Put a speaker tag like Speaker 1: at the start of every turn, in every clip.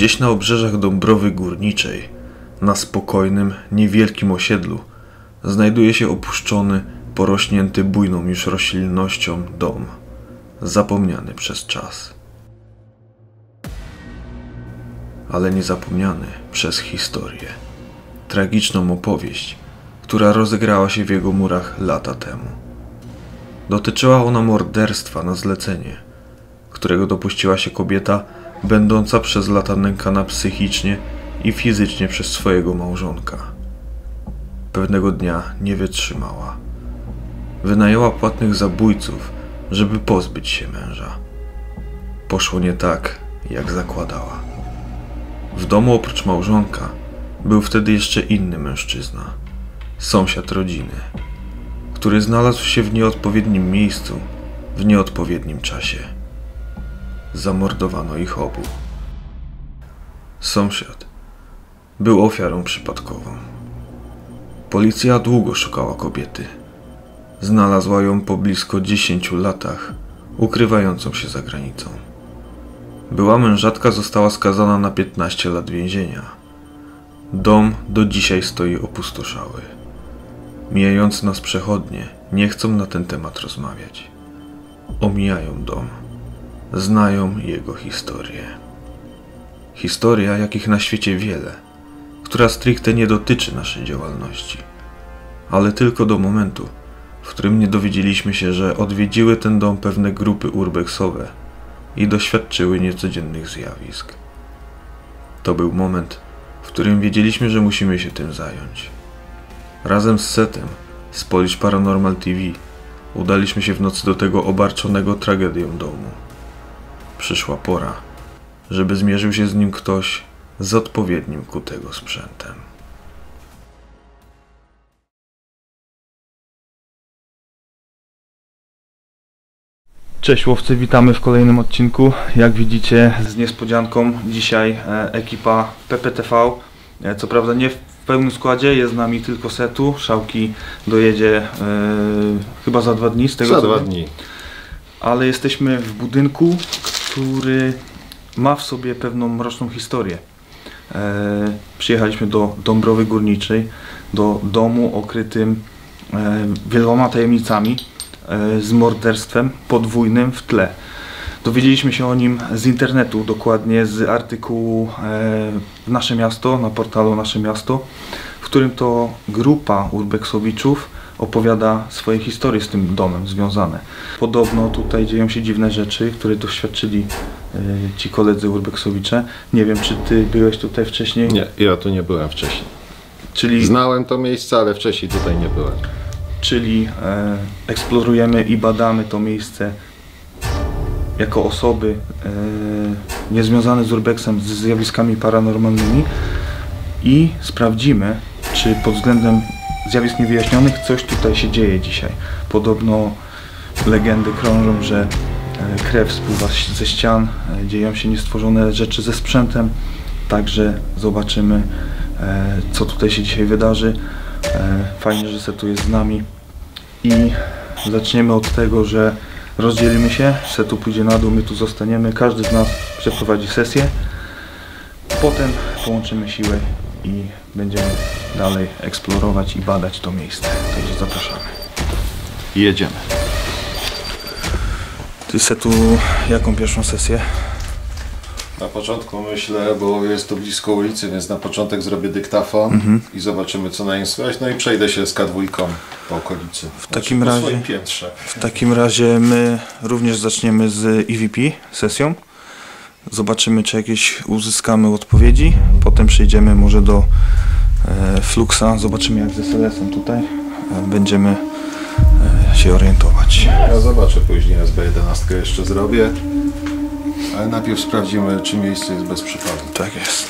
Speaker 1: Gdzieś na obrzeżach Dąbrowy Górniczej, na spokojnym, niewielkim osiedlu, znajduje się opuszczony, porośnięty bujną już roślinnością dom, zapomniany przez czas. Ale niezapomniany przez historię. Tragiczną opowieść, która rozegrała się w jego murach lata temu. Dotyczyła ona morderstwa na zlecenie, którego dopuściła się kobieta, będąca przez lata nękana psychicznie i fizycznie przez swojego małżonka. Pewnego dnia nie wytrzymała. Wynajęła płatnych zabójców, żeby pozbyć się męża. Poszło nie tak, jak zakładała. W domu oprócz małżonka był wtedy jeszcze inny mężczyzna, sąsiad rodziny, który znalazł się w nieodpowiednim miejscu w nieodpowiednim czasie. Zamordowano ich obu. Sąsiad był ofiarą przypadkową. Policja długo szukała kobiety. Znalazła ją po blisko 10 latach, ukrywającą się za granicą. Była mężatka została skazana na 15 lat więzienia. Dom do dzisiaj stoi opustoszały. Mijając nas przechodnie, nie chcą na ten temat rozmawiać. Omijają dom. Znają jego historię. Historia, jakich na świecie wiele, która stricte nie dotyczy naszej działalności, ale tylko do momentu, w którym nie dowiedzieliśmy się, że odwiedziły ten dom pewne grupy urbexowe i doświadczyły niecodziennych zjawisk. To był moment, w którym wiedzieliśmy, że musimy się tym zająć. Razem z Setem z Polish Paranormal TV udaliśmy się w nocy do tego obarczonego tragedią domu. Przyszła pora, żeby zmierzył się z nim ktoś z odpowiednim ku tego sprzętem.
Speaker 2: Cześć łowcy, witamy w kolejnym odcinku. Jak widzicie z niespodzianką dzisiaj e, ekipa PPTV. E, co prawda nie w pełnym składzie, jest z nami tylko Setu. Szałki dojedzie e, chyba za dwa dni z tego
Speaker 3: Za
Speaker 2: co
Speaker 3: dwa dni.
Speaker 2: Ale jesteśmy w budynku, który ma w sobie pewną mroczną historię. E, przyjechaliśmy do Dąbrowy Górniczej, do domu okrytym e, wieloma tajemnicami, e, z morderstwem podwójnym w tle. Dowiedzieliśmy się o nim z internetu, dokładnie z artykułu e, w Nasze Miasto, na portalu Nasze Miasto, w którym to grupa urbexowiczów opowiada swoje historie z tym domem związane. Podobno tutaj dzieją się dziwne rzeczy, które doświadczyli e, ci koledzy urbexowicze. Nie wiem, czy ty byłeś tutaj wcześniej?
Speaker 3: Nie, ja tu nie byłem wcześniej.
Speaker 2: Czyli
Speaker 3: Znałem to miejsce, ale wcześniej tutaj nie byłem.
Speaker 2: czyli e, eksplorujemy i badamy to miejsce jako osoby e, niezwiązane z urbexem, z zjawiskami paranormalnymi i sprawdzimy, czy pod względem zjawisk niewyjaśnionych coś tutaj się dzieje dzisiaj. Podobno legendy krążą, że e, krew spływa ze ścian, e, dzieją się niestworzone rzeczy ze sprzętem, także zobaczymy, e, co tutaj się dzisiaj wydarzy. Fajnie, że Setu jest z nami. I zaczniemy od tego, że rozdzielimy się, Setu pójdzie na dół, my tu zostaniemy, każdy z nas przeprowadzi sesję, potem połączymy siły i będziemy dalej eksplorować i badać to miejsce. Także zapraszamy. I jedziemy. Ty Setu, jaką pierwszą sesję?
Speaker 3: Na początku myślę, bo jest to blisko ulicy, więc na początek zrobię dyktafon i zobaczymy co na nim słychać. No i przejdę się z K2 po okolicy. W
Speaker 2: takim
Speaker 3: po
Speaker 2: razie-
Speaker 3: swoim piętrze.
Speaker 2: W takim razie my również zaczniemy z EVP sesją. Zobaczymy, czy jakieś uzyskamy odpowiedzi. Potem przejdziemy może do e, Fluxa. Zobaczymy, jak z SLS-em tutaj e, będziemy e, się orientować.
Speaker 3: Ja zobaczę później, SB11 jeszcze zrobię. Ale najpierw sprawdzimy, czy miejsce jest bez przypadku.
Speaker 2: Tak jest.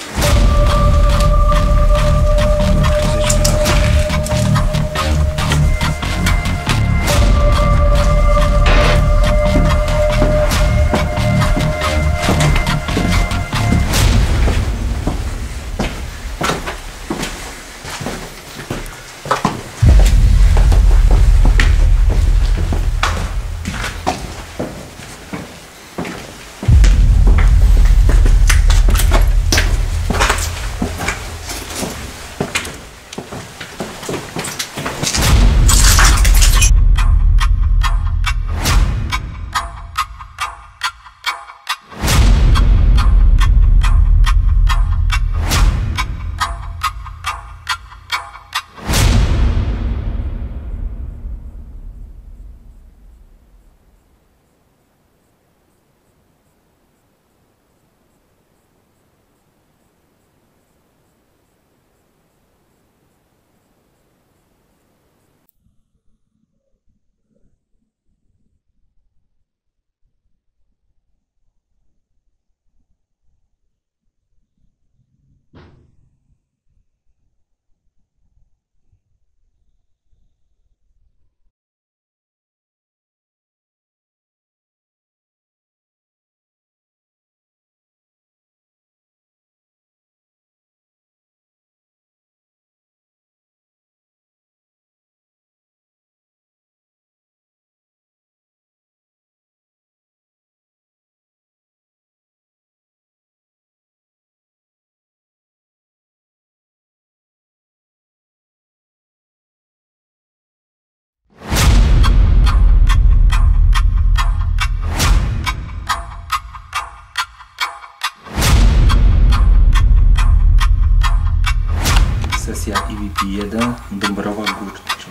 Speaker 4: 1 Dąbrowa Górnicza.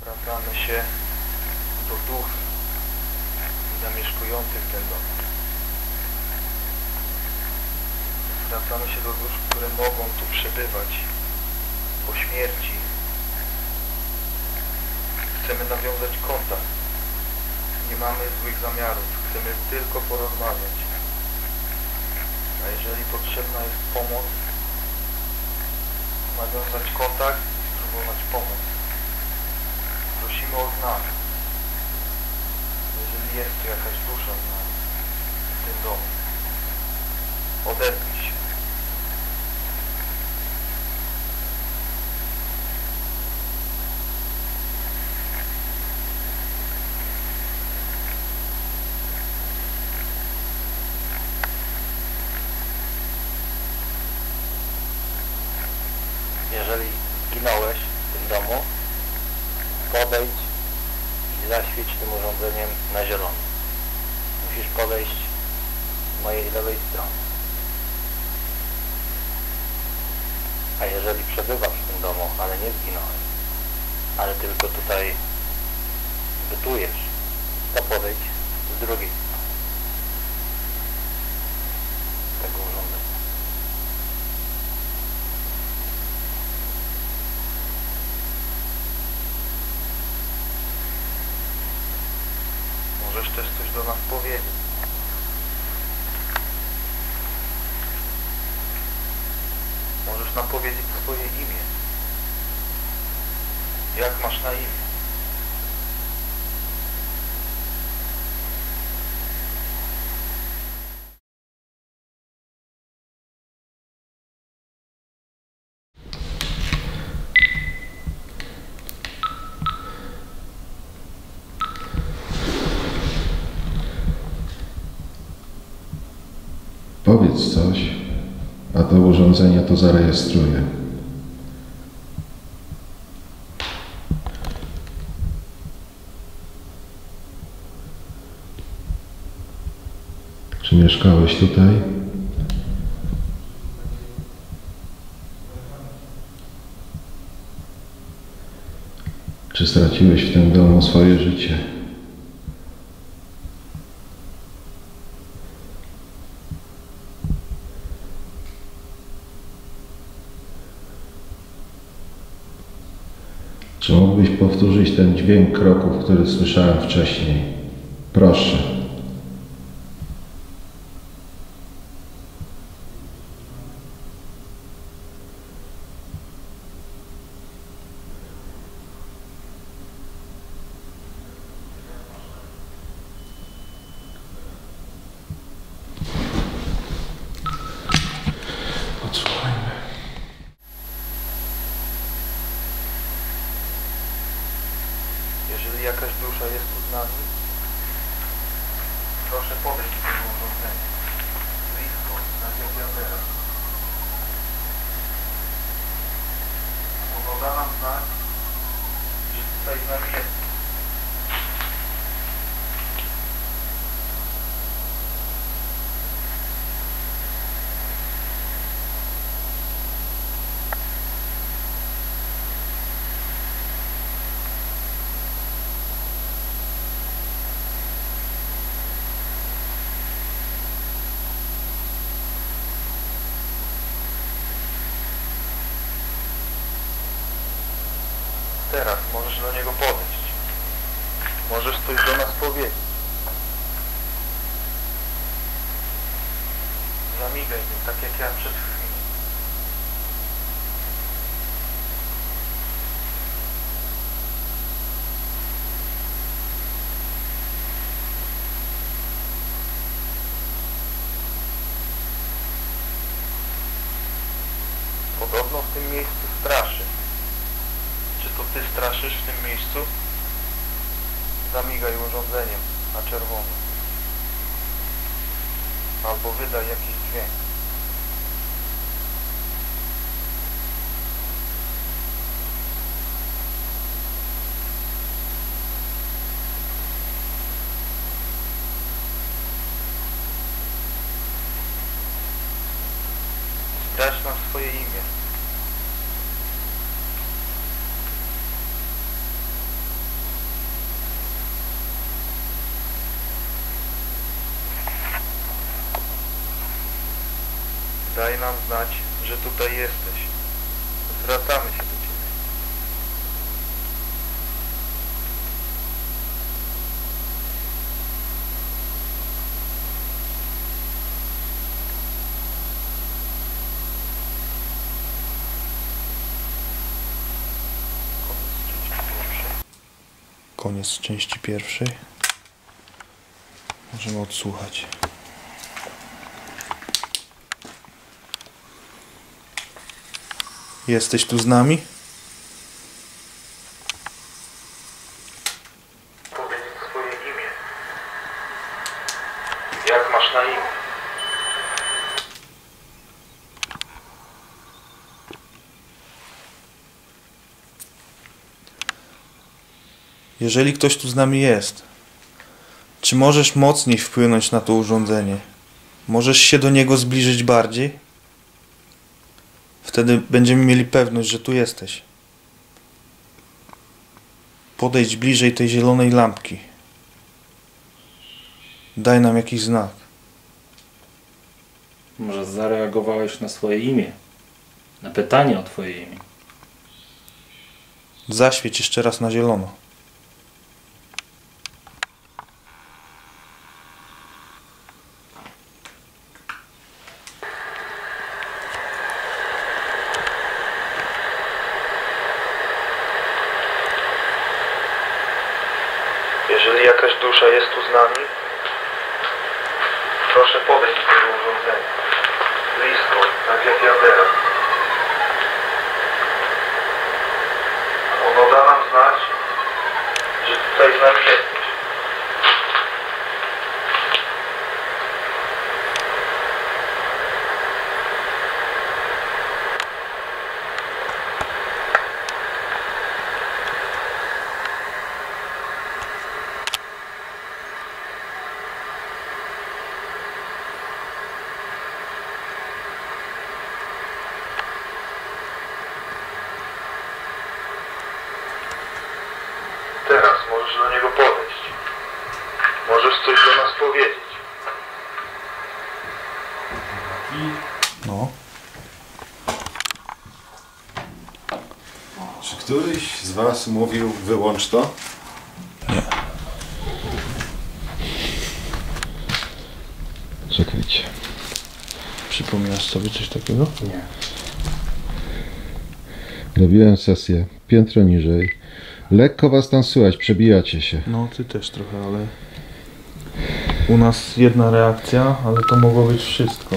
Speaker 2: Zwracamy się do dusz zamieszkujących ten dom. Zwracamy się do dusz, które mogą tu przebywać po śmierci. Chcemy nawiązać kontakt. Nie mamy złych zamiarów. Chcemy tylko porozmawiać. A jeżeli potrzebna jest pomoc, nawiązać kontakt i spróbować pomóc prosimy o znak. Jeżeli jest tu jakaś dusza w tym domu, się.
Speaker 5: Jeżeli zginąłeś w tym domu, podejdź i zaświeć tym urządzeniem na zielono. Musisz podejść z mojej lewej strony. A jeżeli przebywasz w tym domu, ale nie zginąłeś, ale tylko tutaj bytujesz, to podejdź z drugiej strony tego urządzenia.
Speaker 2: Możesz też coś do nas powiedzieć. Możesz nam powiedzieć swoje imię. Masz na imię?
Speaker 1: Powiedz coś, a to urządzenie to zarejestruje. Czy mieszkałeś tutaj? Czy straciłeś w tym domu swoje życie? Czy mógłbyś powtórzyć ten dźwięk kroków, który słyszałem wcześniej? Proszę.
Speaker 2: Podobno w tym miejscu straszy. Czy to ty straszysz w tym miejscu? Zamigaj urządzeniem na czerwono. Albo wydaj jakiś dźwięk.
Speaker 6: Dasz nam swoje imię. Daj nam znać, że tutaj jesteś. Zwracamy się do Ciebie. Koniec części pierwszej.
Speaker 2: Możemy odsłuchać. Jesteś tu z nami?
Speaker 6: Swoje imię. Jak masz na imię?
Speaker 2: Jeżeli ktoś tu z nami jest, czy możesz mocniej wpłynąć na to urządzenie? Możesz się do niego zbliżyć bardziej? Wtedy będziemy mieli pewność, że tu jesteś. Podejdź bliżej tej zielonej lampki. Daj nam jakiś znak.
Speaker 5: Może zareagowałeś na swoje imię? Na pytanie o twoje imię.
Speaker 2: Zaświeć jeszcze raz na zielono.
Speaker 6: Jeżeli jakaś dusza jest tu z nami, proszę podejść do tego urządzenia. Blisko, tak jak ja teraz. Ono da nam znać, że tutaj z nami jesteś. Teraz możesz do niego podejść. Możesz coś do nas powiedzieć.
Speaker 2: No.
Speaker 1: Czy któryś z Was mówił wyłącz to? Czekajcie.
Speaker 2: Przypominasz sobie coś takiego?
Speaker 5: Nie.
Speaker 1: Robiłem sesję piętro niżej. Lekko Was tam słychać, przebijacie się.
Speaker 2: No, ty też trochę, ale. U nas jedna reakcja, ale to mogło być wszystko.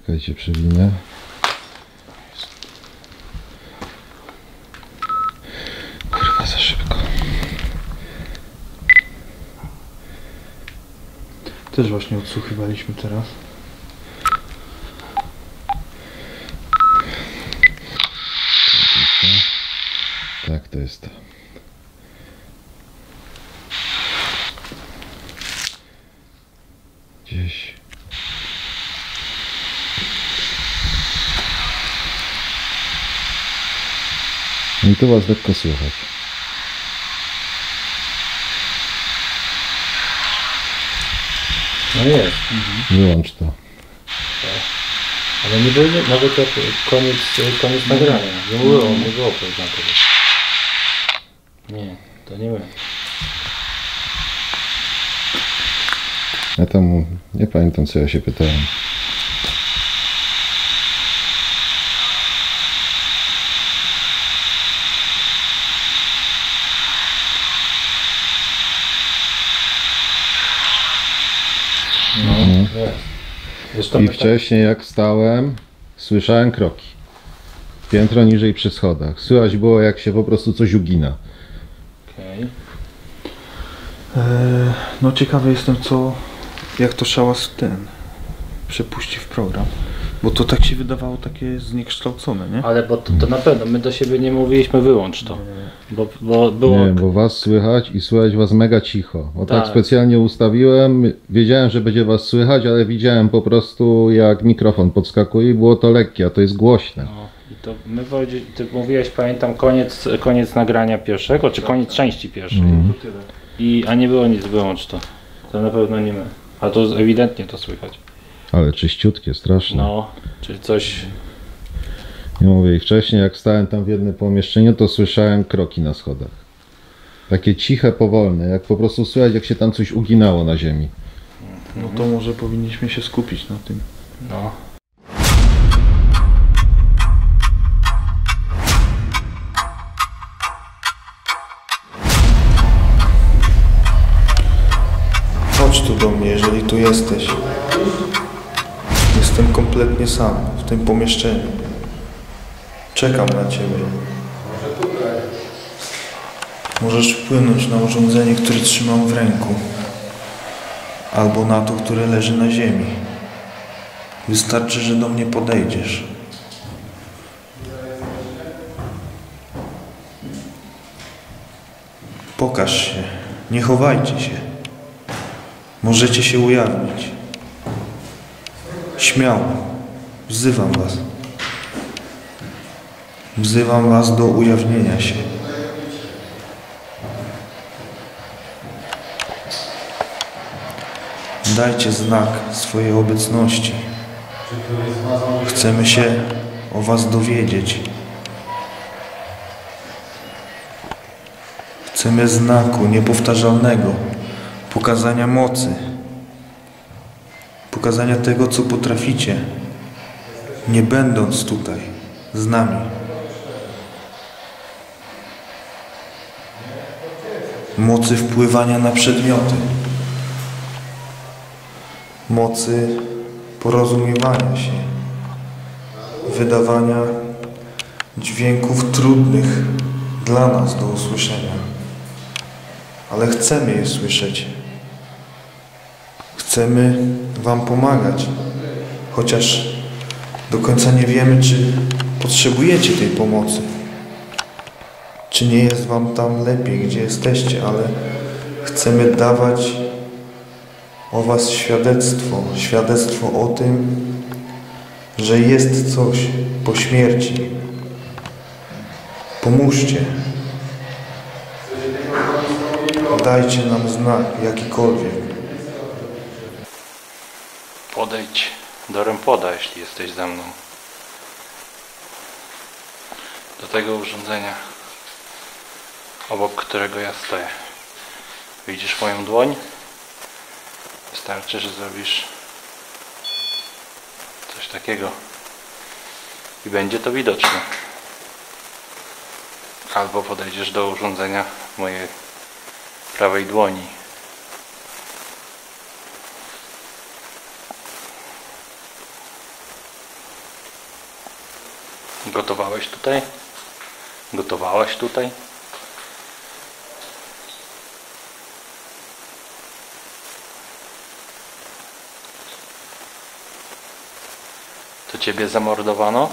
Speaker 1: Czekajcie, przewinę.
Speaker 2: Też właśnie odsłuchiwaliśmy teraz.
Speaker 1: Tak, to jest to. Gdzieś. No i tu was lekko słychać. To.
Speaker 5: Ale nie było nie- nawet jak koniec, koniec nagrania. Nie było, nie było powiedziane tego. Nie, to nie my.
Speaker 1: Ja tam nie pamiętam co ja się pytałem. I
Speaker 5: tak-
Speaker 1: wcześniej jak wstałem, słyszałem kroki. Piętro niżej przy schodach. Słychać było jak się po prostu coś ugina.
Speaker 5: Okej.
Speaker 2: Eee, no ciekawy jestem co, jak to szałas ten przepuści w program. Bo to tak się wydawało takie zniekształcone, nie?
Speaker 5: Ale bo to, to na pewno, my do siebie nie mówiliśmy wyłącz to. Bo, bo było...
Speaker 1: Nie, bo was słychać i słychać was mega cicho. Bo tak.
Speaker 5: Tak.
Speaker 1: specjalnie ustawiłem. Wiedziałem, że będzie was słychać, ale widziałem po prostu jak mikrofon podskakuje i było to lekkie, a to jest głośne.
Speaker 5: No, i to my ty mówiłeś, pamiętam, koniec, koniec nagrania pierwszego, czy koniec części pierwszej. I, a nie było nic, wyłącz to. To na pewno nie my. A to ewidentnie to słychać.
Speaker 1: Ale czyściutkie, strasznie.
Speaker 5: No, czyli coś...
Speaker 1: Nie mówię, i wcześniej jak stałem tam w jednym pomieszczeniu, to słyszałem kroki na schodach. Takie ciche, powolne, jak po prostu słychać, jak się tam coś uginało na ziemi.
Speaker 7: No to może powinniśmy się skupić na tym.
Speaker 5: No.
Speaker 2: Chodź tu do mnie, jeżeli tu jesteś. Jestem kompletnie sam w tym pomieszczeniu. Czekam na ciebie. Możesz wpłynąć na urządzenie, które trzymam w ręku, albo na to, które leży na ziemi. Wystarczy, że do mnie podejdziesz. Pokaż się, nie chowajcie się. Możecie się ujawnić. Śmiało. Wzywam was. Wzywam was do ujawnienia się. Dajcie znak swojej obecności. Chcemy się o was dowiedzieć. Chcemy znaku niepowtarzalnego, pokazania mocy, pokazania tego, co potraficie, nie będąc tutaj z nami. Mocy wpływania na przedmioty, mocy porozumiewania się, wydawania dźwięków trudnych dla nas do usłyszenia ale chcemy je słyszeć. Chcemy Wam pomagać, chociaż do końca nie wiemy, czy potrzebujecie tej pomocy. Czy nie jest Wam tam lepiej, gdzie jesteście, ale chcemy dawać o Was świadectwo, świadectwo o tym, że jest coś po śmierci. Pomóżcie. Dajcie nam znak jakikolwiek.
Speaker 5: Podejdź do Rempoda, jeśli jesteś ze mną. Do tego urządzenia, obok którego ja stoję. Widzisz moją dłoń? Wystarczy, że zrobisz coś takiego i będzie to widoczne. Albo podejdziesz do urządzenia mojej prawej dłoni. Gotowałeś tutaj? Gotowałaś tutaj? To ciebie zamordowano?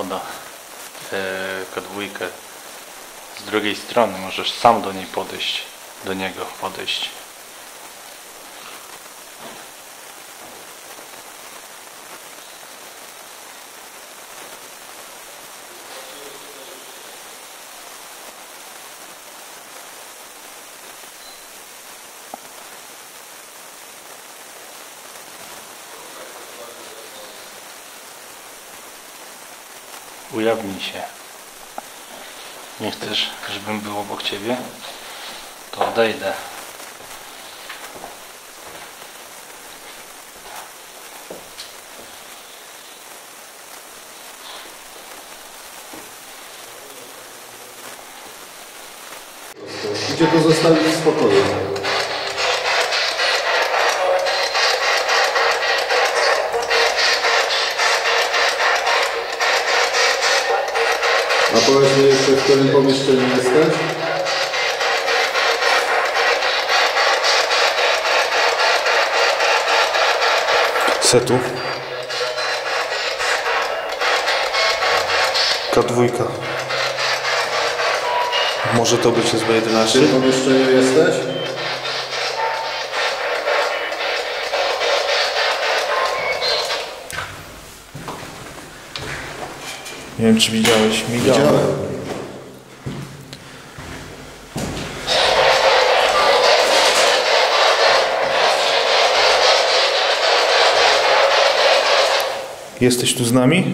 Speaker 5: Rempoda e, K2 z drugiej strony. Możesz sam do niej podejść, do niego podejść. Się. Nie chcesz, żebym był obok ciebie? To odejdę.
Speaker 8: Gdzie go zostawić w spokoju?
Speaker 1: Mi jeszcze, w którym pomieszczeniu jesteś?
Speaker 2: Setu. K2. Może to być
Speaker 1: W
Speaker 2: SB11?
Speaker 1: którym pomieszczeniu jesteś?
Speaker 2: Nie wiem czy widziałeś. Widziałem. Jesteś tu z nami?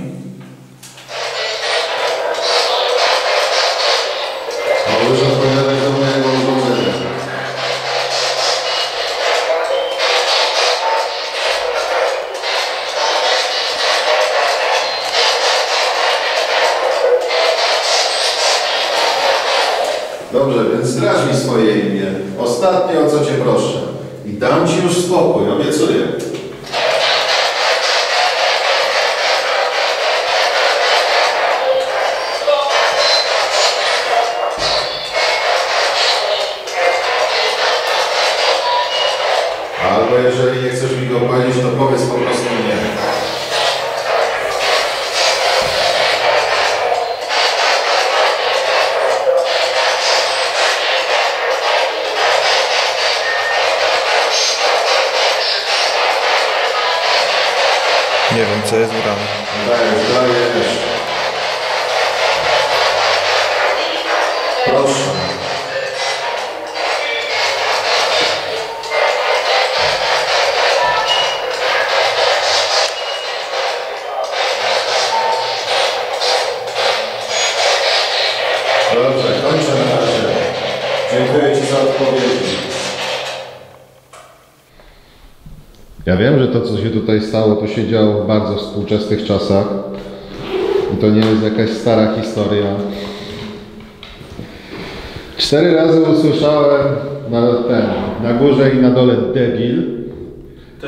Speaker 1: Tutaj stało, to się działo w bardzo współczesnych czasach. I to nie jest jakaś stara historia. Cztery razy usłyszałem na, ten, na górze i na dole debil.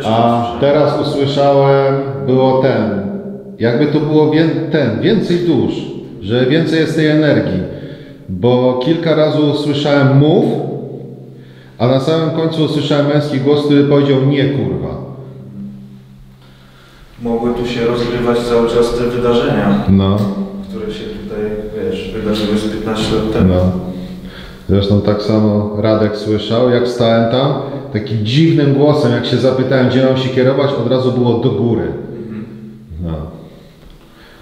Speaker 1: A teraz usłyszałem, było ten, jakby to było wię, ten, więcej dusz, że więcej jest tej energii. Bo kilka razy usłyszałem mów, a na samym końcu usłyszałem męski głos, który powiedział nie kurwa.
Speaker 2: Mogły tu się rozgrywać cały czas te wydarzenia,
Speaker 1: No,
Speaker 2: które się tutaj, wiesz, wydarzyły z 15 lat temu.
Speaker 1: no. Zresztą tak samo Radek słyszał, jak stałem tam, takim dziwnym głosem, jak się zapytałem, gdzie mam się kierować, od razu było do góry. No.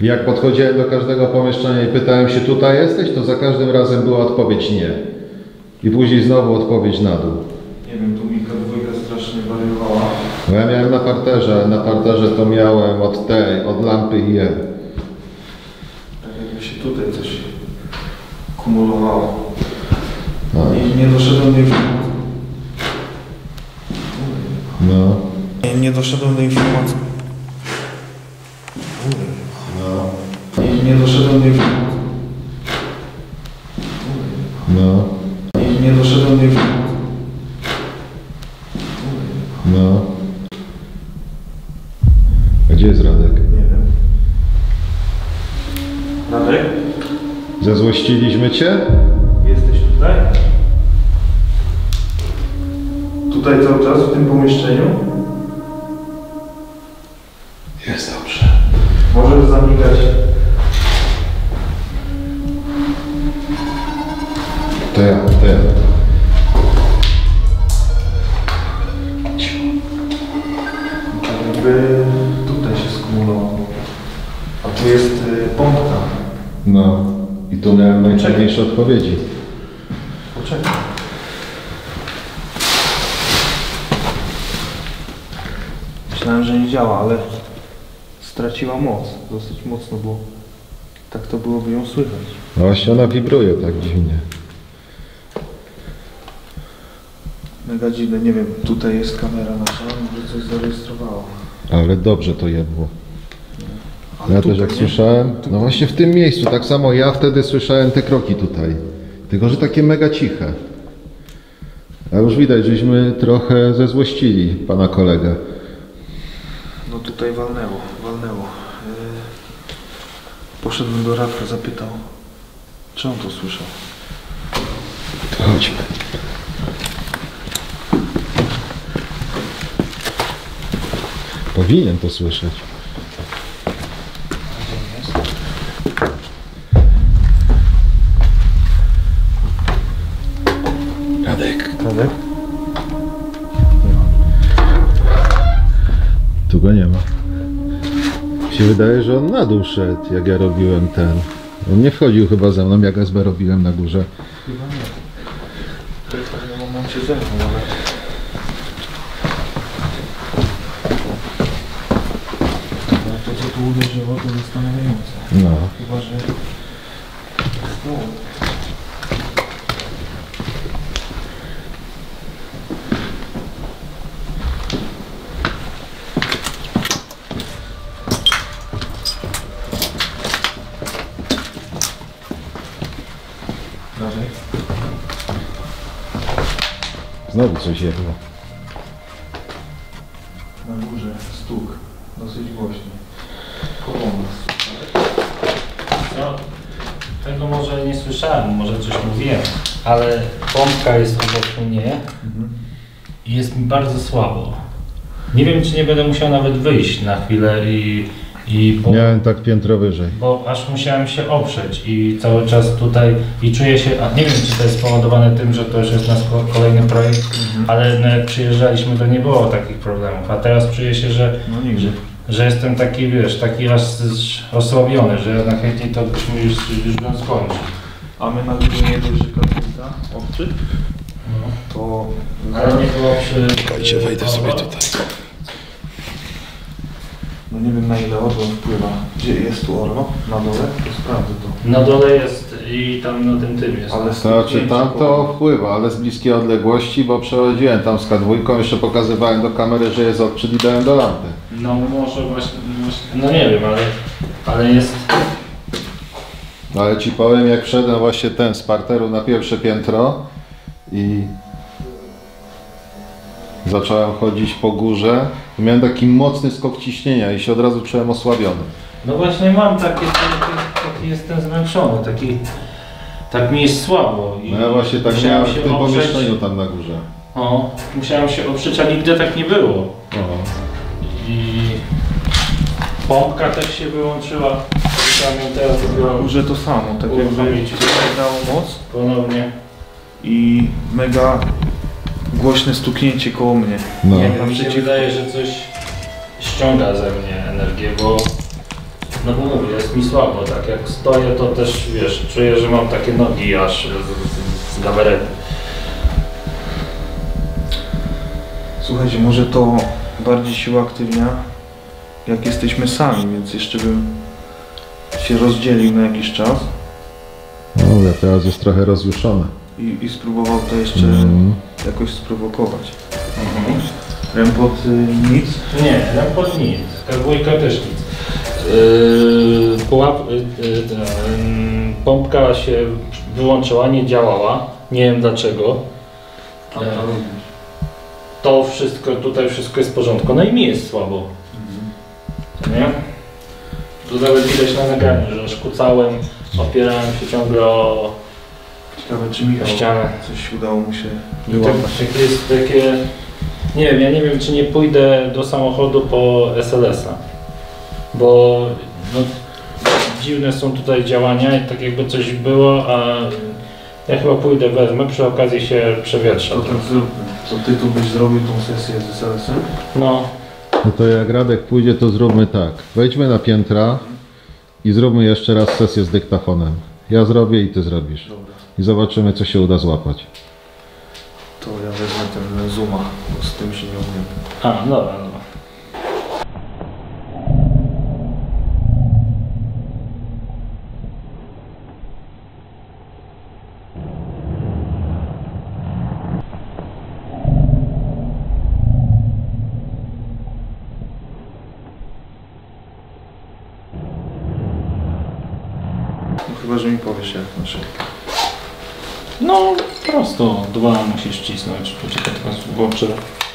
Speaker 1: I Jak podchodziłem do każdego pomieszczenia i pytałem się, tutaj jesteś, to za każdym razem była odpowiedź nie. I później znowu odpowiedź na dół.
Speaker 2: Nie wiem, tu Mika dwójka strasznie
Speaker 1: Bo ja miałem na parterze, na parterze to miałem od tej, od lampy i M.
Speaker 2: Tak jakby się tutaj coś kumulowało.
Speaker 1: No.
Speaker 2: I nie doszedłem do informacji.
Speaker 1: No.
Speaker 2: Nie, nie doszedłem do informacji.
Speaker 1: No.
Speaker 2: Nie, nie doszedłem do informacji.
Speaker 1: No.
Speaker 2: Nie, nie doszedłem do informacji.
Speaker 1: No. Zezłościliśmy cię?
Speaker 2: Jesteś tutaj? Tutaj cały czas, w tym pomieszczeniu?
Speaker 1: Jest dobrze.
Speaker 2: Możesz zamigać.
Speaker 1: To ja, to ja. Miałem najczarniejsze odpowiedzi.
Speaker 2: Poczekaj. Myślałem, że nie działa, ale straciła moc. Dosyć mocno, bo tak to byłoby ją słychać.
Speaker 1: No właśnie ona wibruje tak dziwnie.
Speaker 2: Mega dziwne, nie wiem, tutaj jest kamera nasza, może coś zarejestrowała.
Speaker 1: Ale dobrze to je było.
Speaker 2: Ale
Speaker 1: Ja też jak
Speaker 2: nie?
Speaker 1: słyszałem, no właśnie w tym miejscu, tak samo ja wtedy słyszałem te kroki tutaj. Tylko, że takie mega ciche. A już widać, żeśmy trochę zezłościli pana kolegę.
Speaker 2: No tutaj walnęło, walnęło. Yy, Poszedłem do Radka, zapytał, Czy on to słyszał?
Speaker 1: Chodźmy. Powinien to słyszeć. Się wydaje, że on na dół szedł, jak ja robiłem ten. On nie wchodził chyba ze mną, jak SB robiłem na górze.
Speaker 2: Chyba nie. To jest w momencie ze mną, ale... Ale to co tu uderzyło, to zastanawiające.
Speaker 1: No.
Speaker 2: Chyba, że... No. Radek?
Speaker 1: Znowu coś jedło.
Speaker 2: Na górze stuk. Dosyć głośny. Koło nas.
Speaker 5: No, tego może nie słyszałem, może coś mówiłem, ale pompka jest obok mnie i jest mi bardzo słabo. Nie wiem, czy nie będę musiał nawet wyjść na chwilę i, i po,
Speaker 1: Miałem tak piętro wyżej.
Speaker 5: bo aż musiałem się oprzeć i cały czas tutaj i czuję się, a nie wiem, czy to jest spowodowane tym, że to już jest nasz ko- kolejny projekt, ale no, jak przyjeżdżaliśmy, to nie było takich problemów, a teraz czuję się, że
Speaker 2: No nigdzie.
Speaker 5: że jestem taki, wiesz, taki aż osłabiony, że najchętniej to byśmy już, już bym skończył.
Speaker 2: A my na nie dość, że kapita obcy, to...
Speaker 5: Ale nie było przy...
Speaker 1: Słuchajcie, wejdę sobie tutaj.
Speaker 2: No nie wiem na ile orło wpływa. Gdzie jest tu orło? Na dole? To sprawdzę to.
Speaker 5: Na dole jest i tam na tym tym jest.
Speaker 2: Ale
Speaker 1: Znaczy tam to wpływa, ale z bliskiej odległości, bo przechodziłem tam z K2, jeszcze pokazywałem do kamery, że jest odczyt i dałem do lampy.
Speaker 5: No może właśnie, właśnie, no nie wiem, ale, ale jest...
Speaker 1: No ale ci powiem, jak wszedłem właśnie ten z parteru na pierwsze piętro i zacząłem chodzić po górze, miałem taki mocny skok ciśnienia i się od razu czułem osłabiony.
Speaker 5: No właśnie mam takie, taki, taki jestem zmęczony, taki... Tak mi jest słabo. I
Speaker 1: No ja właśnie tak miałem w
Speaker 5: się
Speaker 1: tym
Speaker 5: oprzeć-
Speaker 1: pomieszczeniu tam na górze.
Speaker 5: O, musiałem się oprzeć, a nigdy tak nie było.
Speaker 1: O.
Speaker 5: I pompka też się wyłączyła. Teraz
Speaker 2: Na górze to samo, tak jakby dało moc
Speaker 5: ponownie.
Speaker 2: i mega głośne stuknięcie koło mnie.
Speaker 1: No.
Speaker 5: Nie wiem, mi się wydaje, że coś ściąga ze mnie energię, bo no bo mówię, jest mi słabo, tak jak stoję to też wiesz, czuję, że mam takie nogi aż z, z gawerety.
Speaker 2: Słuchajcie, może to bardziej się uaktywnia, jak jesteśmy sami, więc jeszcze bym się rozdzielił na jakiś czas
Speaker 1: No, ja teraz jest trochę rozjuszone.
Speaker 2: I, i spróbował to jeszcze
Speaker 1: Mm.
Speaker 2: jakoś sprowokować. Rempot y, nic.
Speaker 5: Nie, pod nic, dwójka też nic. Yy, pułap, yy, yy, yy, pompka się wyłączyła, nie działała, nie wiem dlaczego.
Speaker 2: A to
Speaker 5: E, to wszystko, tutaj wszystko jest w porządku, no i mi jest słabo. Co Nie? Tu nawet widać na nagraniu, że szkucałem, opierałem się ciągle o
Speaker 2: Ciekawe czy Michał
Speaker 5: ścianę.
Speaker 2: coś udało mu się wyłapać.
Speaker 5: tak, takie jest takie... Nie wiem, ja nie wiem czy nie pójdę do samochodu po SLS-a. Bo no, dziwne są tutaj działania i tak jakby coś było, a ja chyba pójdę, wezmę, przy okazji się przewietrza.
Speaker 2: To tak zróbmy. To ty tu byś zrobił tą sesję z SLS-em?
Speaker 5: No,
Speaker 1: No to jak Radek pójdzie, to zróbmy tak. Wejdźmy na piętra i zróbmy jeszcze raz sesję z dyktafonem. Ja zrobię i ty zrobisz.
Speaker 2: Dobra.
Speaker 1: I zobaczymy, co się uda złapać.
Speaker 2: To ja wezmę ten Zooma, bo z tym się nie umiem.
Speaker 5: a, dobra, dobra.
Speaker 2: No chyba, że mi powiesz jak znaczy.
Speaker 5: No, prosto dwa musisz cisnąć. Poczekaj, teraz włączę. właśnie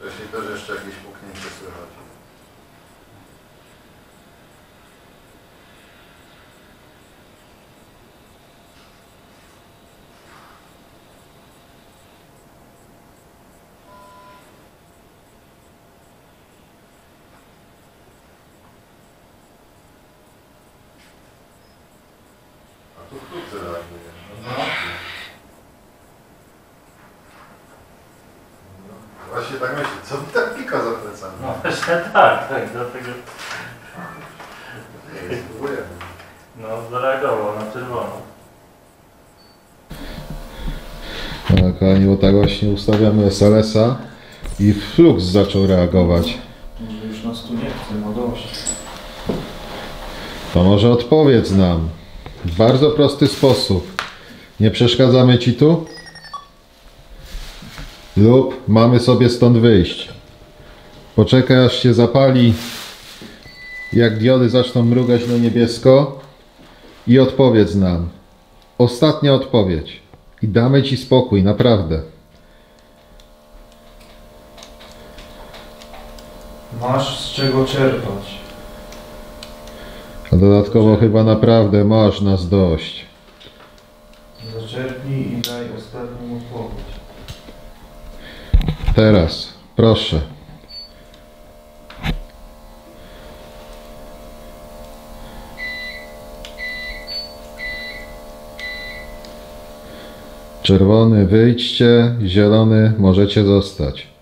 Speaker 1: Wcześniej też jeszcze jakieś puknięcie słychać. A tu wkrótce reaguje. No, Właśnie tak myślę, co mi tak pika za plecami?
Speaker 5: No właśnie tak, tak, dlatego
Speaker 1: Nie, spróbujemy.
Speaker 5: no zareagował na czerwono.
Speaker 1: Tak, kochani, bo tak właśnie ustawiamy SLS-a i flux zaczął reagować.
Speaker 2: Może już nas tu nie chce, ma dość.
Speaker 1: To może odpowiedz nam. W bardzo prosty sposób. Nie przeszkadzamy ci tu? Lub mamy sobie stąd wyjść. Poczekaj aż się zapali, jak diody zaczną mrugać na niebiesko i odpowiedz nam. Ostatnia odpowiedź. I damy ci spokój, naprawdę.
Speaker 2: Masz z czego czerpać.
Speaker 1: A dodatkowo chyba naprawdę masz nas dość.
Speaker 2: Zaczerpnij i daj odpowiedź.
Speaker 1: Teraz, proszę. Czerwony wyjdźcie, zielony możecie zostać.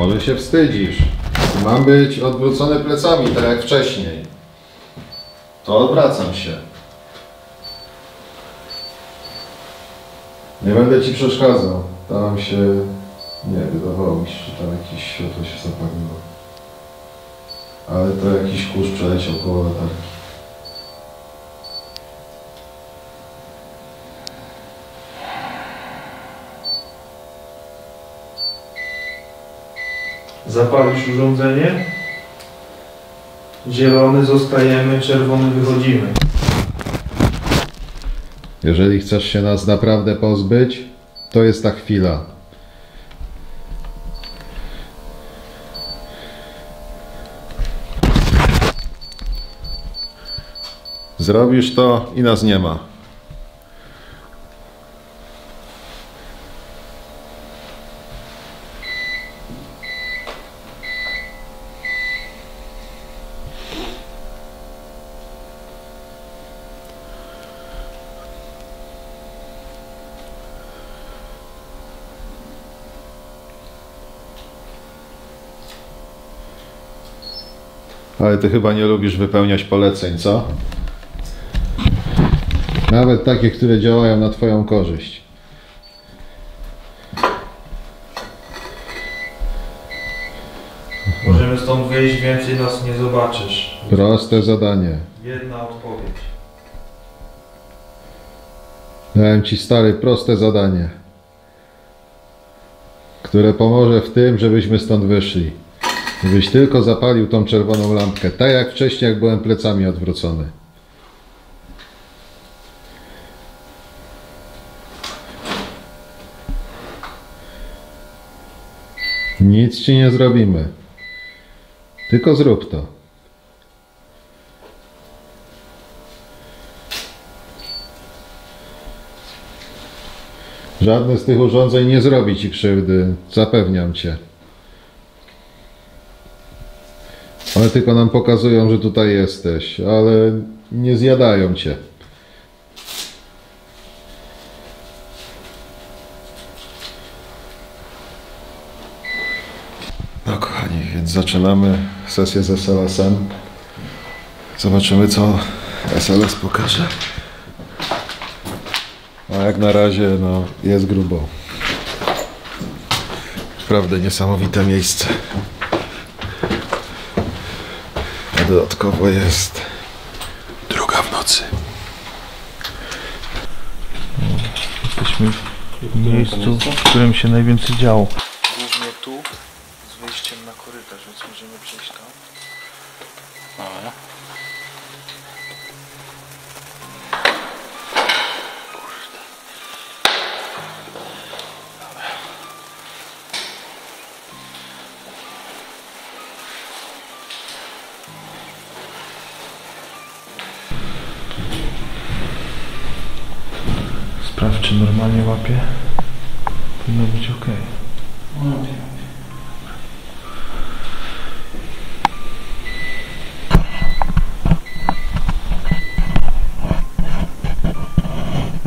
Speaker 1: Może się wstydzisz? Mam być odwrócony plecami, tak jak wcześniej. To odwracam się. Nie będę ci przeszkadzał. Tam się... Nie, wydawało mi się, że tam jakieś światło się zapaliło. Ale to jakiś kurz przeleciał koło latarki.
Speaker 2: Zapalisz urządzenie. Zielony zostajemy, czerwony wychodzimy.
Speaker 1: Jeżeli chcesz się nas naprawdę pozbyć, to jest ta chwila. Zrobisz to i nas nie ma. Ty chyba nie lubisz wypełniać poleceń, co? Nawet takie, które działają na twoją korzyść.
Speaker 2: Możemy stąd wyjść, więcej nas nie zobaczysz.
Speaker 1: Proste zadanie.
Speaker 2: Jedna odpowiedź.
Speaker 1: Dałem ci stary proste zadanie, które pomoże w tym, żebyśmy stąd wyszli. Gdybyś tylko zapalił tą czerwoną lampkę, tak jak wcześniej, jak byłem plecami odwrócony. Nic ci nie zrobimy. Tylko zrób to. Żadne z tych urządzeń nie zrobi ci krzywdy, zapewniam cię. One tylko nam pokazują, że tutaj jesteś, ale nie zjadają cię.
Speaker 3: Więc zaczynamy sesję z SLS-em. Zobaczymy, co SLS pokaże. A jak na razie, no, jest grubo. Naprawdę niesamowite miejsce. Dodatkowo jest druga w nocy.
Speaker 2: Jesteśmy w miejscu, w którym się najwięcej działo. Sprawdź, czy normalnie łapie. Powinno być ok.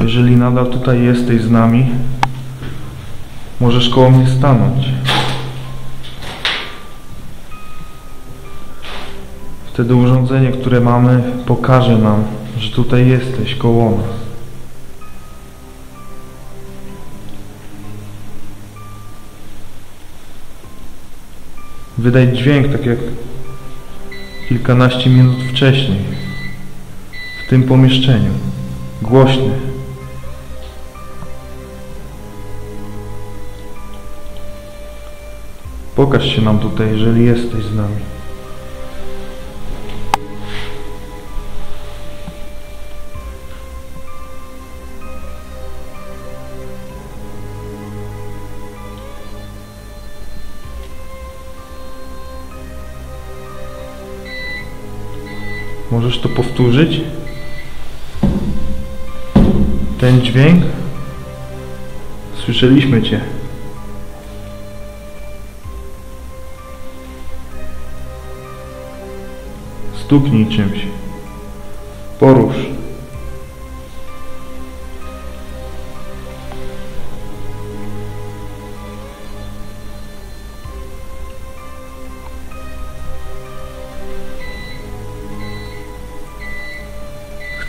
Speaker 2: Jeżeli nadal tutaj jesteś z nami, możesz koło mnie stanąć. Wtedy urządzenie, które mamy, pokaże nam, że tutaj jesteś koło nas. Wydać dźwięk, tak jak kilkanaście minut wcześniej, w tym pomieszczeniu, głośny. Pokaż się nam tutaj, jeżeli jesteś z nami. Możesz to powtórzyć? Ten dźwięk? Słyszeliśmy Cię. Stuknij czymś. Porusz.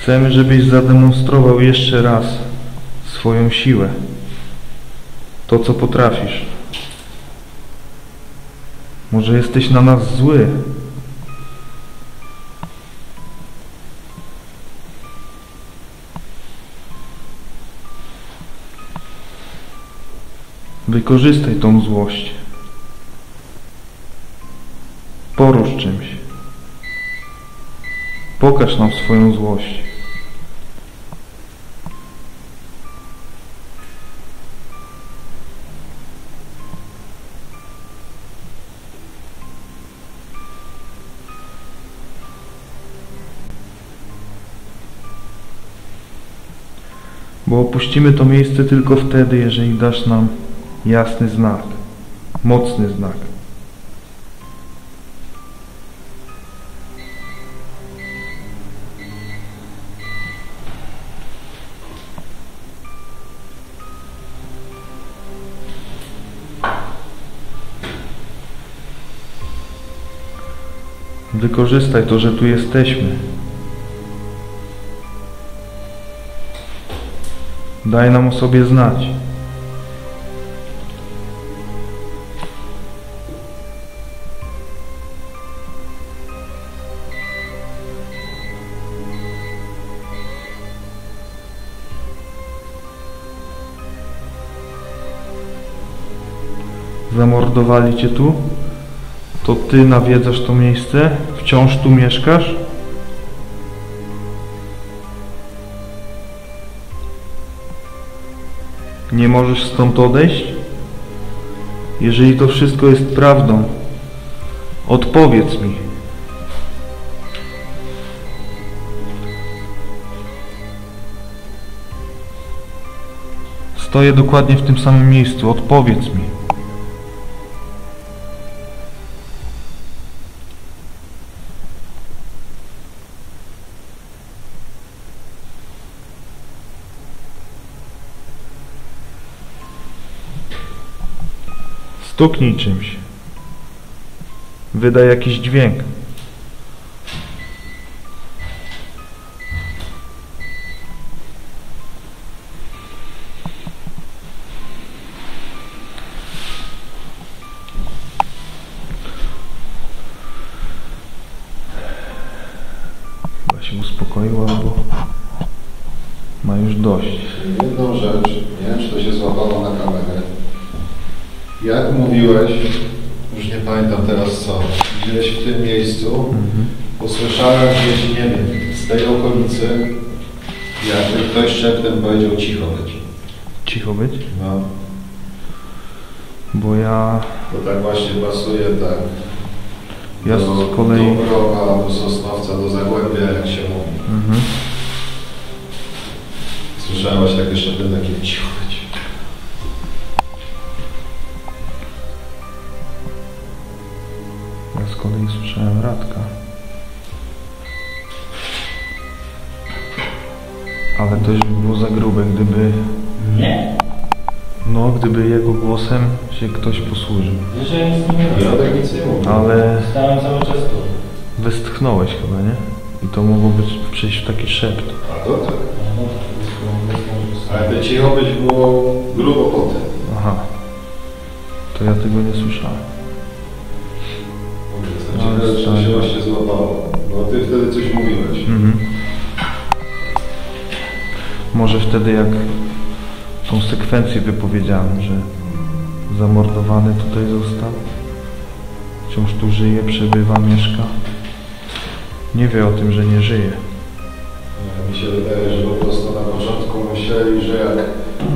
Speaker 2: Chcemy, żebyś zademonstrował jeszcze raz swoją siłę. To, co potrafisz. Może jesteś na nas zły. Wykorzystaj tą złość. Porusz czymś. Pokaż nam swoją złość. Opuścimy to miejsce tylko wtedy, jeżeli dasz nam jasny znak, mocny znak. Wykorzystaj to, że tu jesteśmy. Daj nam o sobie znać. Zamordowali cię tu? To ty nawiedzasz to miejsce? Wciąż tu mieszkasz? Nie możesz stąd odejść? Jeżeli to wszystko jest prawdą, odpowiedz mi. Stoję dokładnie w tym samym miejscu, odpowiedz mi. Stuknij czymś. wyda jakiś dźwięk.
Speaker 1: Ktoś
Speaker 2: posłużył.
Speaker 5: Ja nic nie mówię.
Speaker 1: Radek nic nie mówi.
Speaker 2: Ale
Speaker 5: Stałem cały czas tu.
Speaker 2: westchnąłeś chyba, nie? I to mogło być przejść w taki szept.
Speaker 1: A to tak. Ale by cicho być było grubo potem.
Speaker 2: Aha. To ja tego nie słyszałem.
Speaker 1: Czy to się właśnie złapało. Bo ty wtedy coś mówiłeś.
Speaker 2: Mhm. Może wtedy jak tą sekwencję wypowiedziałem, że zamordowany tutaj został, wciąż tu żyje, przebywa, mieszka. Nie wie o tym, że nie żyje.
Speaker 1: Nie, Mi się wydaje, że po prostu na początku myśleli, że jak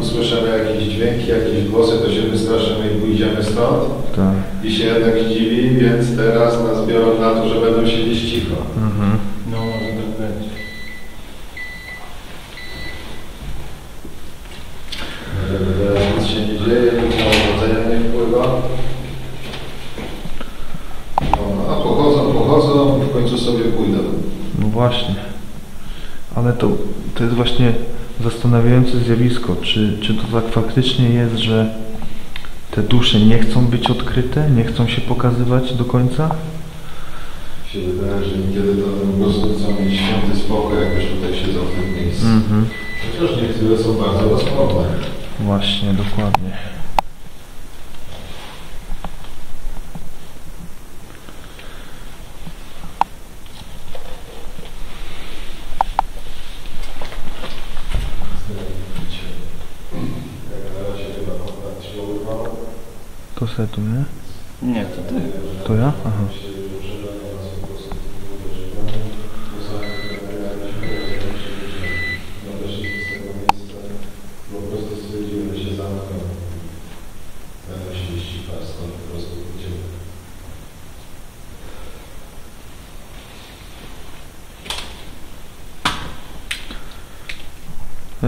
Speaker 1: usłyszymy jakieś dźwięki, jakieś głosy, to się wystraszymy i pójdziemy stąd.
Speaker 2: Tak.
Speaker 1: I się jednak zdziwi, więc teraz nas biorą na to, że będą siedzieć cicho.
Speaker 2: Mhm.
Speaker 5: No, może tak być.
Speaker 1: Że teraz nic się nie dzieje, nikt na urodzenia nie wpływa. No, a pochodzą, pochodzą i w końcu sobie pójdą.
Speaker 2: No właśnie. Ale to, to jest właśnie zastanawiające zjawisko. Czy, czy to tak faktycznie jest, że te dusze nie chcą być odkryte, nie chcą się pokazywać do końca?
Speaker 1: Mi się wydaje, że niekiedy to po prostu chcą mieć święty spokój, jak już tutaj siedzą w tym miejscu.
Speaker 2: Mhm.
Speaker 1: Chociaż niektóre są bardzo rozmowne.
Speaker 2: Właśnie, dokładnie.
Speaker 1: Jak na razie chyba akurat się urwało.
Speaker 2: To se tu, nie?
Speaker 5: Nie, to ty.
Speaker 2: To ja? Aha.
Speaker 1: Po prostu stwierdziłem, że się zamknę. Będę się ścipa, stąd po prostu uciekł.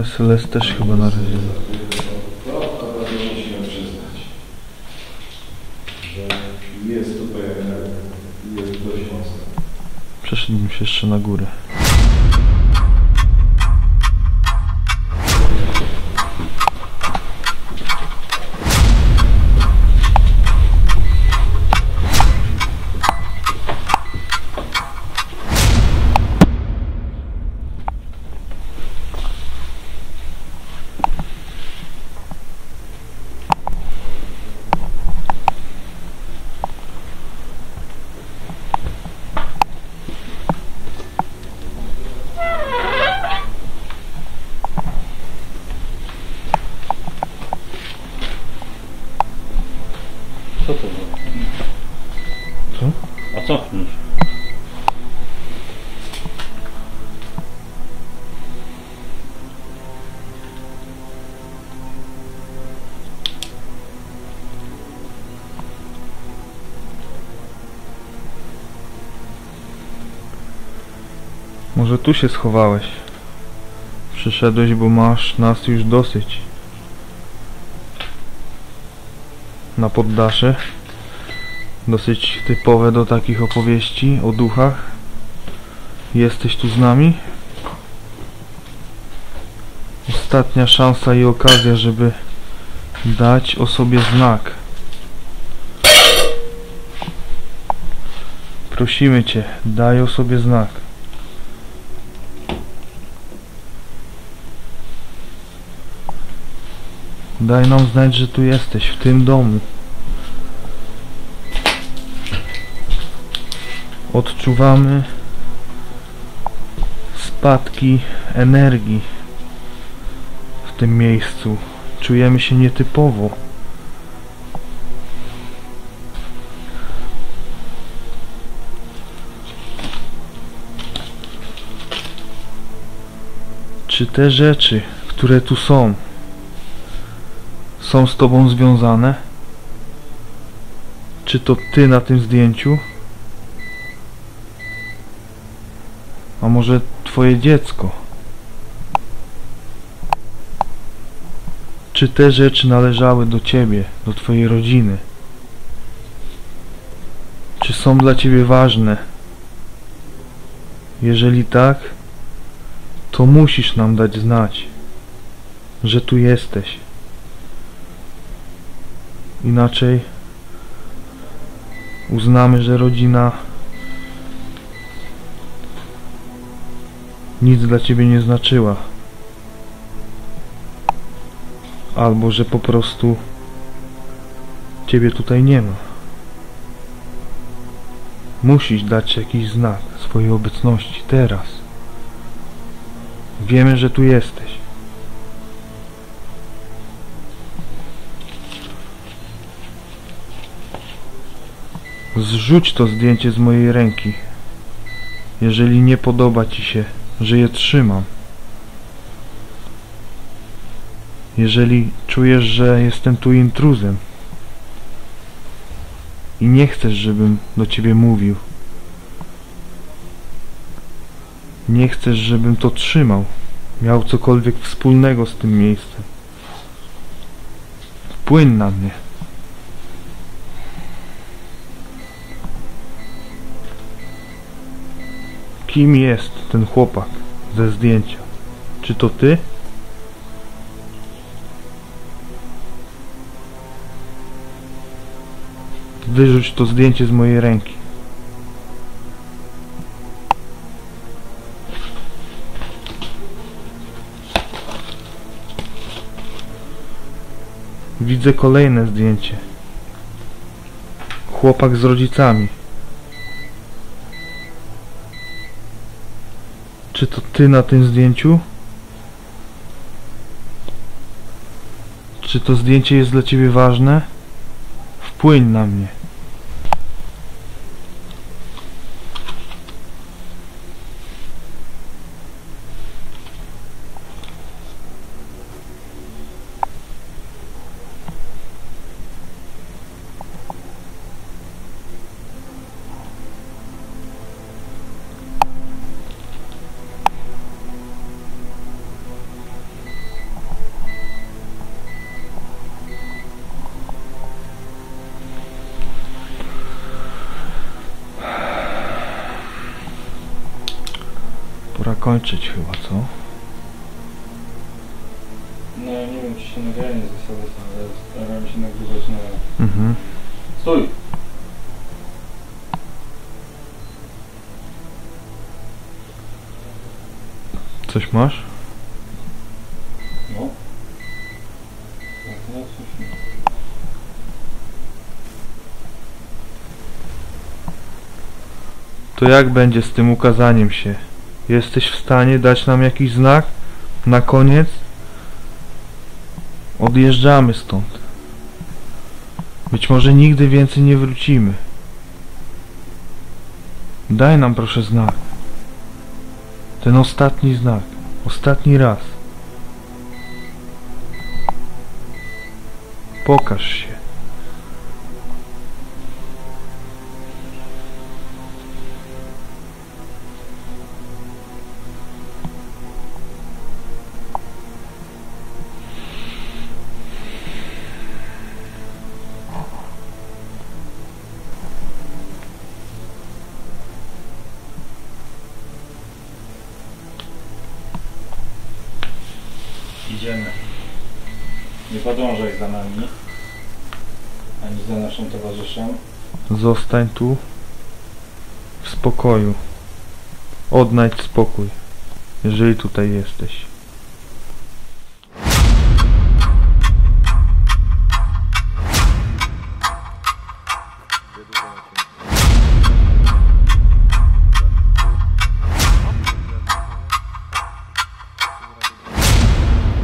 Speaker 2: SLS też chyba na razie.
Speaker 1: To razie musimy przyznać, że jest tutaj efekt, jest dość mocny.
Speaker 2: Przeszedłem się jeszcze na górę. Tu się schowałeś. Przyszedłeś, bo masz nas już dosyć. Na poddasze. Dosyć typowe do takich opowieści o duchach. Jesteś tu z nami? Ostatnia szansa i okazja, żeby dać o sobie znak. Prosimy Cię, daj o sobie znak. Daj nam znać, że tu jesteś, w tym domu. Odczuwamy spadki energii w tym miejscu. Czujemy się nietypowo. Czy te rzeczy, które tu są, są z Tobą związane? Czy to Ty na tym zdjęciu? A może Twoje dziecko? Czy te rzeczy należały do Ciebie, do Twojej rodziny? Czy są dla Ciebie ważne? Jeżeli tak, to musisz nam dać znać, że tu jesteś. Inaczej uznamy, że rodzina nic dla ciebie nie znaczyła. Albo że po prostu ciebie tutaj nie ma. Musisz dać jakiś znak swojej obecności teraz. Wiemy, że tu jesteś. Zrzuć to zdjęcie z mojej ręki, jeżeli nie podoba ci się, że je trzymam. Jeżeli czujesz, że jestem tu intruzem i nie chcesz, żebym do ciebie mówił. Nie chcesz, żebym to trzymał, miał cokolwiek wspólnego z tym miejscem. Wpłyń na mnie. Kim jest ten chłopak ze zdjęcia? Czy to ty? Wyrzuć to zdjęcie z mojej ręki. Widzę kolejne zdjęcie. Chłopak z rodzicami. Czy to ty na tym zdjęciu? Czy to zdjęcie jest dla ciebie ważne? Wpłyń na mnie. Kończyć chyba, co?
Speaker 5: No ja nie wiem, czy się nagranie zasady są, ale staram się nagrywać na...
Speaker 2: Mhm.
Speaker 5: Stój!
Speaker 2: Coś masz?
Speaker 5: No. No coś nie.
Speaker 2: To jak będzie z tym ukazaniem się? Jesteś w stanie dać nam jakiś znak? Na koniec? Odjeżdżamy stąd. Być może nigdy więcej nie wrócimy. Daj nam proszę znak. Ten ostatni znak. Ostatni raz. Pokaż się.
Speaker 5: Ani za naszą towarzyszem.
Speaker 2: Zostań tu. spokoju. Odnajdź spokój, jeżeli tutaj jesteś.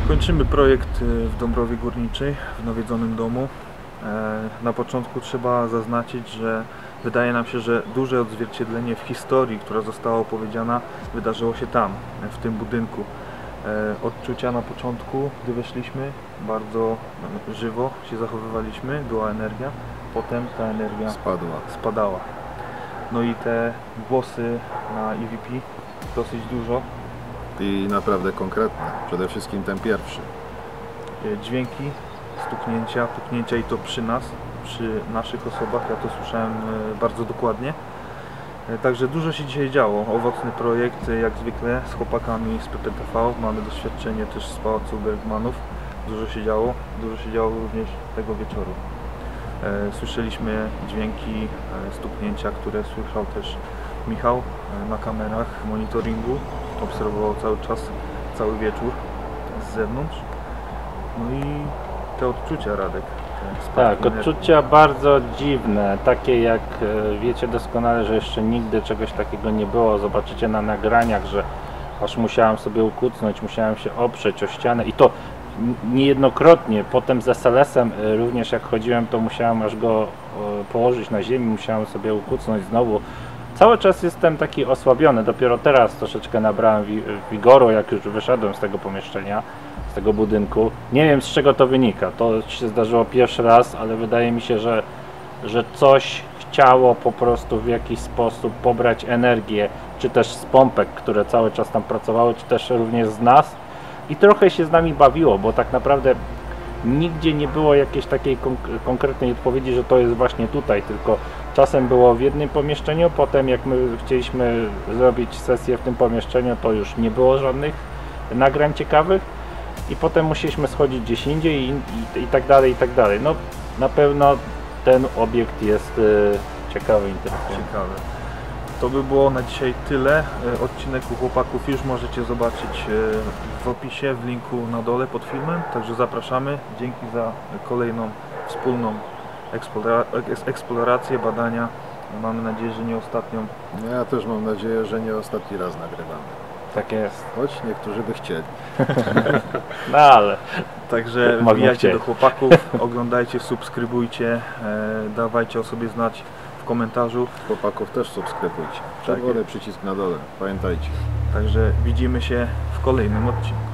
Speaker 2: Kończymy projekt y, w Dąbrowie Górniczej, w nawiedzonym domu. E, Na początku trzeba zaznaczyć, że wydaje nam się, że duże odzwierciedlenie w historii, która została opowiedziana, wydarzyło się tam, w tym budynku. E, Odczucia na początku, gdy weszliśmy, bardzo żywo się zachowywaliśmy, była energia, potem ta energia
Speaker 3: Spadła.
Speaker 2: spadała. No i te głosy na EVP dosyć dużo,
Speaker 3: I naprawdę konkretne. Przede wszystkim ten pierwszy.
Speaker 2: e, dźwięki, stuknięcia, puknięcia i to przy nas, przy naszych osobach, ja to słyszałem e, bardzo dokładnie. E, Także dużo się dzisiaj działo. Owocny projekt, e, jak zwykle, z chłopakami z PPTV. Mamy doświadczenie też z Pałacu Bergmanów. Dużo się działo. Dużo się działo również tego wieczoru. Słyszeliśmy dźwięki stuknięcia, które słyszał też Michał na kamerach monitoringu. Obserwował cały czas, cały wieczór z zewnątrz. No i te odczucia, Radek.
Speaker 5: Tak, odczucia bardzo dziwne, takie jak e, wiecie doskonale, że jeszcze nigdy czegoś takiego nie było. Zobaczycie na nagraniach, że aż musiałem sobie ukucnąć, musiałem się oprzeć o ścianę i to niejednokrotnie. Potem z SLS-em e, również jak chodziłem, to musiałem aż go e, położyć na ziemi, musiałem sobie ukucnąć znowu. Cały czas jestem taki osłabiony, dopiero teraz troszeczkę nabrałem wi- wigoru, jak już wyszedłem z tego pomieszczenia, tego budynku. Nie wiem z czego to wynika, to się zdarzyło pierwszy raz, ale wydaje mi się, że, że coś chciało po prostu w jakiś sposób pobrać energię, czy też z pompek, które cały czas tam pracowały, czy też również z nas. I trochę się z nami bawiło, bo tak naprawdę nigdzie nie było jakiejś takiej konk- konkretnej odpowiedzi, że to jest właśnie tutaj, tylko czasem było w jednym pomieszczeniu, potem jak my chcieliśmy zrobić sesję w tym pomieszczeniu, to już nie było żadnych nagrań ciekawych i potem musieliśmy schodzić gdzieś indziej i, i, i tak dalej, i tak dalej. No na pewno ten obiekt jest y, ciekawy, interesujący.
Speaker 2: Ciekawe. To by było na dzisiaj tyle. E, Odcinek u chłopaków już możecie zobaczyć e, w opisie, w linku na dole pod filmem. Także zapraszamy. Dzięki za kolejną wspólną eksplora- eks- eksplorację, badania. Mamy nadzieję, że nie ostatnią.
Speaker 3: Ja też mam nadzieję, że nie ostatni raz nagrywamy.
Speaker 5: Tak jest.
Speaker 3: Choć niektórzy by chcieli.
Speaker 5: No ale
Speaker 2: Także wbijajcie do chłopaków, oglądajcie, subskrybujcie, e, dawajcie o sobie znać w komentarzu.
Speaker 3: Chłopaków też subskrybujcie.
Speaker 2: Tak
Speaker 3: Czerwony przycisk na dole. Pamiętajcie.
Speaker 2: Także widzimy się w kolejnym odcinku.